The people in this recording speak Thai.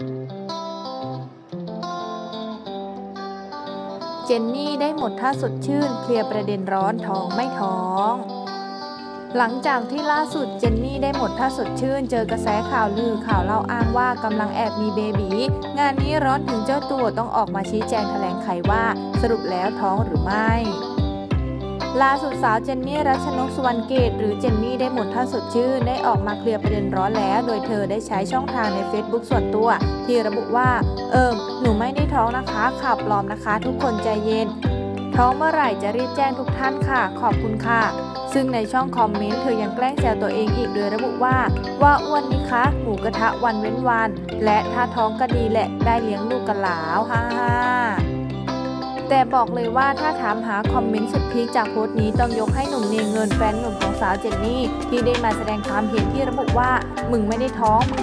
เจนนี่ได้หมดท่าสดชื่นเคลียร์ประเด็นร้อนท้องไม่ท้อง หลังจากที่ล่าสุดเจนนี่ได้หมดท่าสดชื่น เจอกระแสข่าวลือข่าวเล่าอ้างว่ากำลังแอบมีเบบีงานนี้ร้อนถึงเจ้าตัวต้องออกมาชี้แจงแถลงไขว่า สรุปแล้วท้องหรือไม่ ล่าสุดสาวเจนนี่รัชนกสุวรรณเกต หรือเจนนี่ได้หมดท่าสดชื่นได้ออกมาเคลียร์ประเด็นร้อนแล้ว โดยเธอได้ใช้ช่องทางใน Facebook ส่วนตัว ที่ระบุว่า เอิมหนูไม่ได้ท้องนะคะข่าวปลอมนะคะ ทุกคนใจเย็น ท้องเมื่อไหร่จะรีบแจ้งทุกท่านค่ะ ขอบคุณค่ะ ซึ่งในช่องคอมเมนต์เธอยังแกล้งแซวตัวเองอีกโดยระบุว่า ว่าอ้วนนี่คะหมูกระทะวันเว้นวัน และถ้าท้องก็ดีแหละได้เลี้ยงลูกกันหลาวฮ่าฮ่า แต่บอกเลยว่าถ้าถามหาคอมเมนต์สุดพีคจากโพสต์นี้ต้องยกให้หนุ่มเนเงินแฟนหนุ่มของสาวเจนนี่ที่ได้มาแสดงความเห็นที่ระบุว่ามึงไม่ได้ท้องมึง